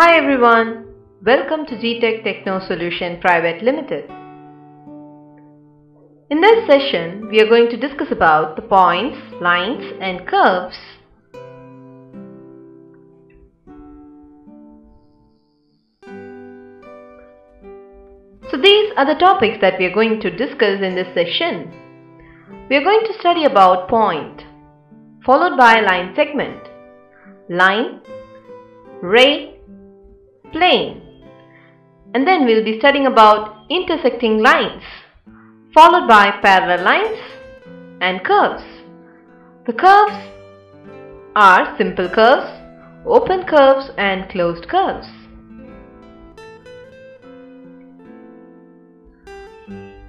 Hi everyone, welcome to GTech Techno Solution Private Limited. In this session, we are going to discuss about the points, lines and curves. So these are the topics that we are going to discuss in this session. We are going to study about point, followed by line segment, line, ray, plane. And then we'll be studying about intersecting lines, followed by parallel lines and curves. The curves are simple curves, open curves and closed curves.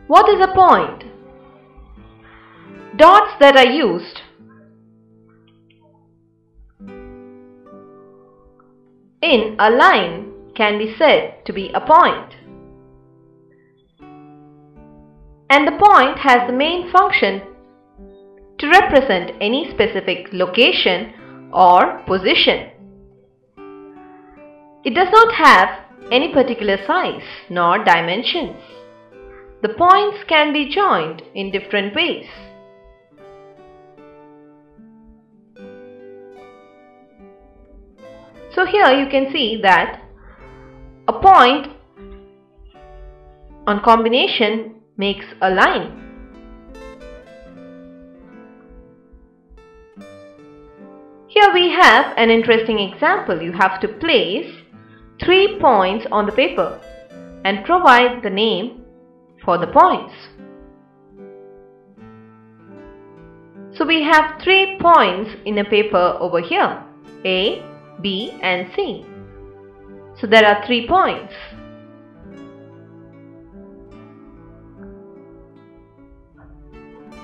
What is a point? Dots that are used in a line can be said to be a point. And the point has the main function to represent any specific location or position. It does not have any particular size nor dimensions. The points can be joined in different ways. So here you can see that a point on combination makes a line. Here we have an interesting example. You have to place three points on the paper and provide the name for the points. So we have three points in a paper over here A, B and C. So there are three points.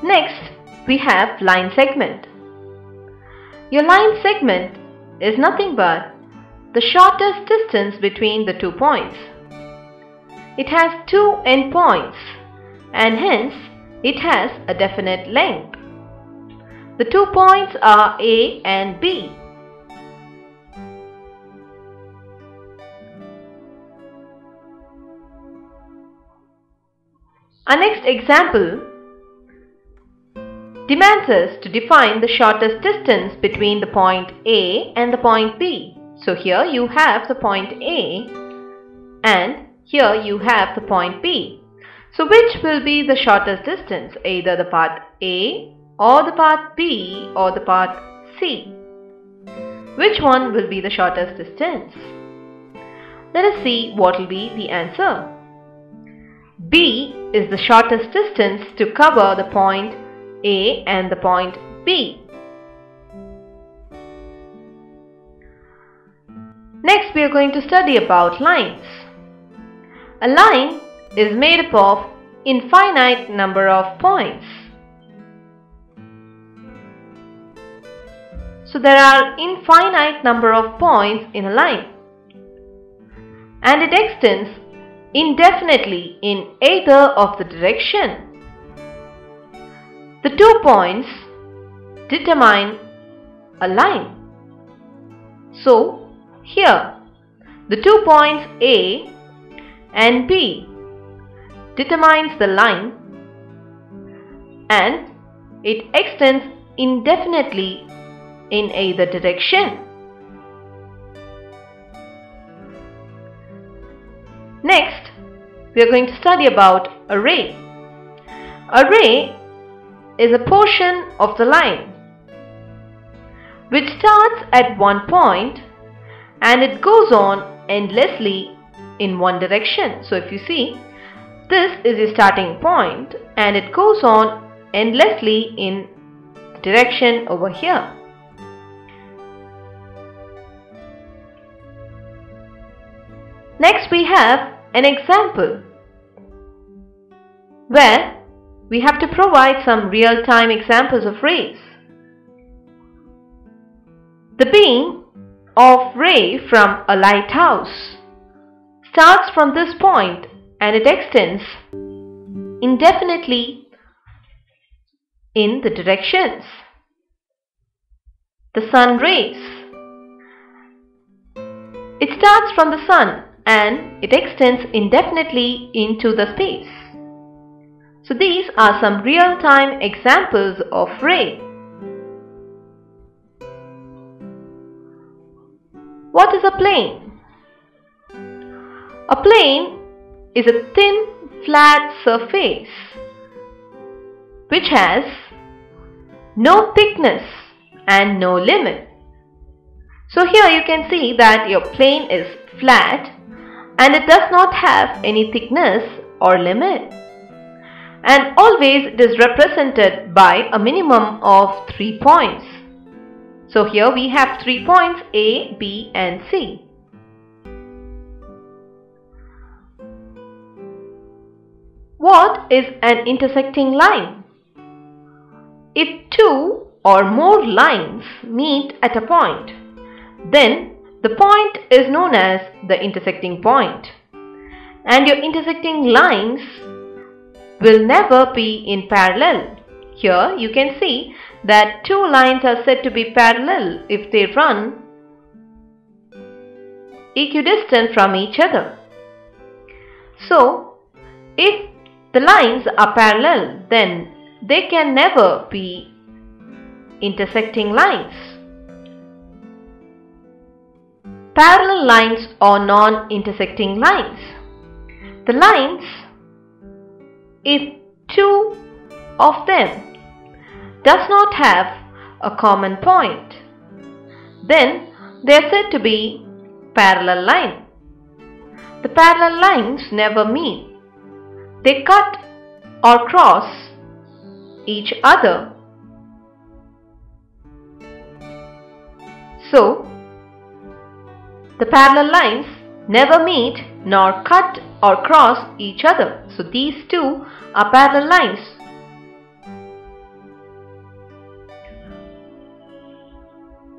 Next, we have line segment. Your line segment is nothing but the shortest distance between the two points. It has two endpoints and hence it has a definite length. The two points are A and B. Our next example demands us to define the shortest distance between the point A and the point B. So here you have the point A and here you have the point B. So which will be the shortest distance? Either the path A or the path B or the path C. Which one will be the shortest distance? Let us see what will be the answer. B is the shortest distance to cover the point A and the point B. Next we are going to study about lines. A line is made up of infinite number of points. So there are infinite number of points in a line and it extends indefinitely in either of the direction. The two points determine a line. So, here the two points A and B determines the line and it extends indefinitely in either direction. We are going to study about a ray. A ray is a portion of the line which starts at one point and it goes on endlessly in one direction. So if you see, this is the starting point and it goes on endlessly in direction over here. Next we have an example where we have to provide some real-time examples of rays. The beam of ray from a lighthouse starts from this point and it extends indefinitely in the directions. The sun rays It starts from the sun and it extends indefinitely into the space. So these are some real-time examples of ray. What is a plane? A plane is a thin flat surface which has no thickness and no limit. So here you can see that your plane is flat and it does not have any thickness or limit. And always it is represented by a minimum of 3 points. So here we have 3 points A, B and C. What is an intersecting line? If two or more lines meet at a point, then the point is known as the intersecting point. And your intersecting lines will never be in parallel. Here you can see that two lines are said to be parallel if they run equidistant from each other. So, if the lines are parallel, then they can never be intersecting lines. Parallel lines or non-intersecting lines. The lines, if two of them does not have a common point, then they are said to be parallel line. The parallel lines never meet. They cut or cross each other. So, the parallel lines never meet nor cut or cross each other. So these two are parallel lines.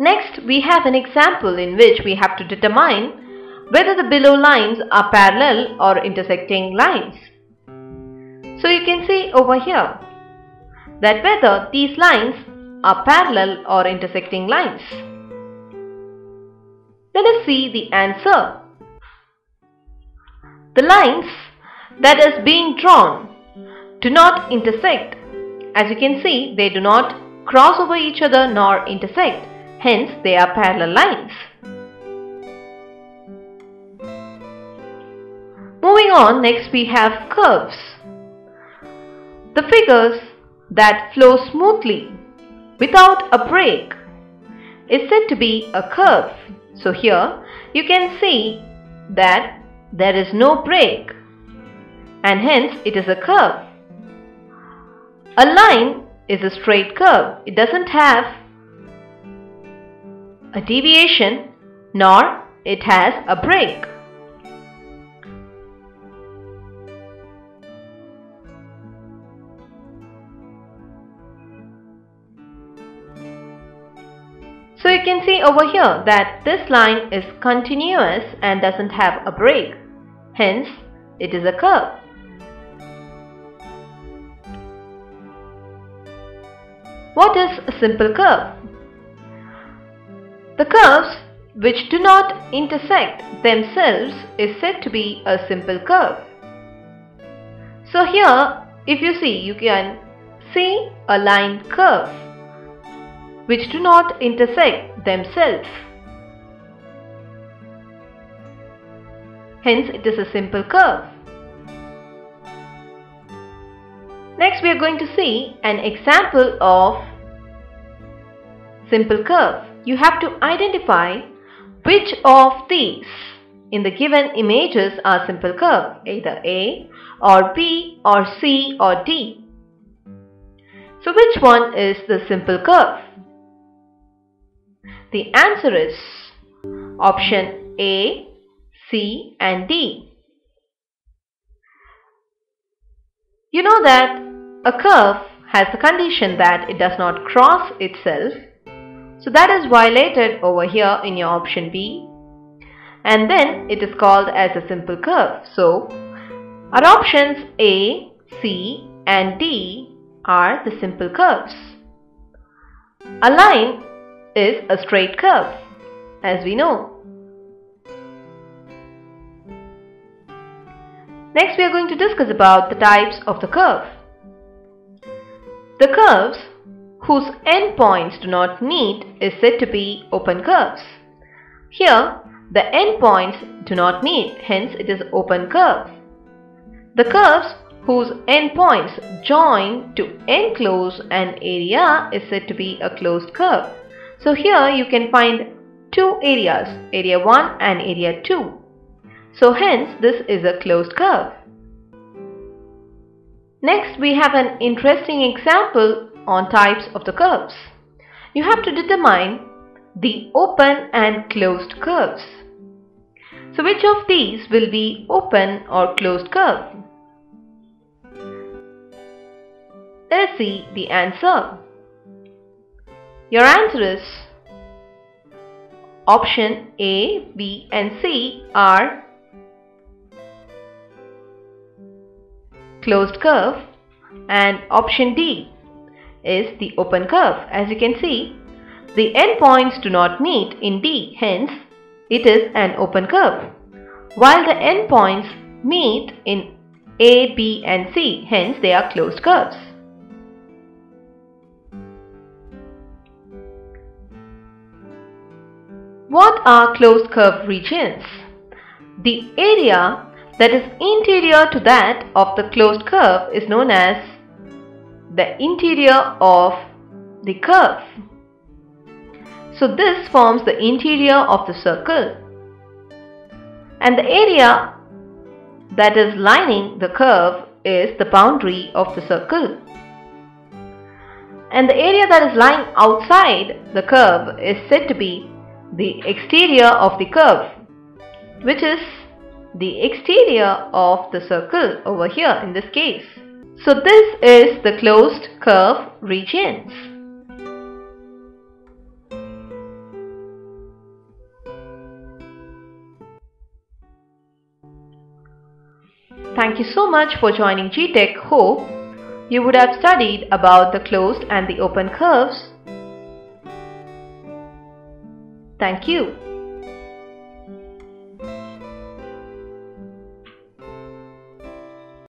Next, we have an example in which we have to determine whether the below lines are parallel or intersecting lines. So you can see over here that whether these lines are parallel or intersecting lines. Let us see the answer. The lines that is being drawn do not intersect. As you can see, they do not cross over each other nor intersect. Hence, they are parallel lines. Moving on, next we have curves. The figures that flow smoothly without a break is said to be a curve. So here you can see that there is no break and hence it is a curve. A line is a straight curve. It doesn't have a deviation nor it has a break. Can see over here that this line is continuous and doesn't have a break. Hence, it is a curve. What is a simple curve? The curves which do not intersect themselves is said to be a simple curve. So here, if you see, you can see a line curve which do not intersect themselves. Hence, it is a simple curve. Next, we are going to see an example of simple curve. You have to identify which of these in the given images are simple curve, either A or B or C or D. So which one is the simple curve? The answer is option A, C and D. You know that a curve has the condition that it does not cross itself. So that is violated over here in your option B. And then it is called as a simple curve. So our options A, C and D are the simple curves. A line is a straight curve, as we know. Next, we are going to discuss about the types of the curve. The curves whose endpoints do not meet is said to be open curves. Here, the endpoints do not meet, hence it is open curve. The curves whose endpoints join to enclose an area is said to be a closed curve. So here you can find two areas, area 1 and area 2. So hence this is a closed curve. Next we have an interesting example on types of the curves. You have to determine the open and closed curves. So which of these will be open or closed curve? Let us see the answer. Your answer is option A, B and C are closed curve and option D is the open curve. As you can see, the endpoints do not meet in D, hence it is an open curve. While the endpoints meet in A, B and C, hence they are closed curves. What are closed curve regions? The area that is interior to that of the closed curve is known as the interior of the curve. So this forms the interior of the circle and the area that is lining the curve is the boundary of the circle and the area that is lying outside the curve is said to be the exterior of the curve which is the exterior of the circle over here in this case. So this is the closed curve regions. Thank you so much for joining GTech. Hope you would have studied about the closed and the open curves. Thank you.